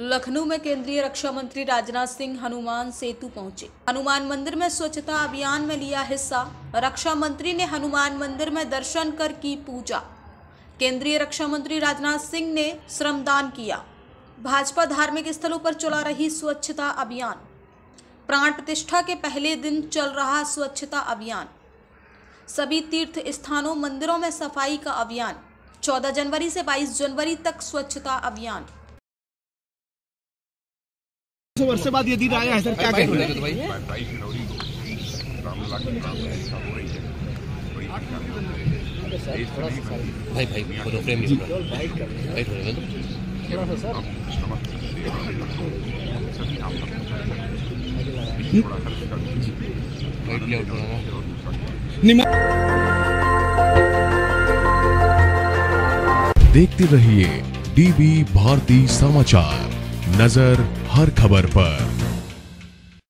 लखनऊ में केंद्रीय रक्षा मंत्री राजनाथ सिंह हनुमान सेतु पहुँचे। हनुमान मंदिर में स्वच्छता अभियान में लिया हिस्सा। रक्षा मंत्री ने हनुमान मंदिर में दर्शन कर की पूजा। केंद्रीय रक्षा मंत्री राजनाथ सिंह ने श्रमदान किया। भाजपा धार्मिक स्थलों पर चला रही स्वच्छता अभियान। प्राण प्रतिष्ठा के पहले दिन चल रहा स्वच्छता अभियान। सभी तीर्थ स्थानों, मंदिरों में सफ़ाई का अभियान। 14 जनवरी से 22 जनवरी तक स्वच्छता अभियान। वर्ष बाद ये दिन आया है सर क्या हो है? भाई भाई फ़ोटो फ्रेम नहीं पूरा राइट हो देखते रहिए डीबी भारती समाचार। नज़र हर खबर पर।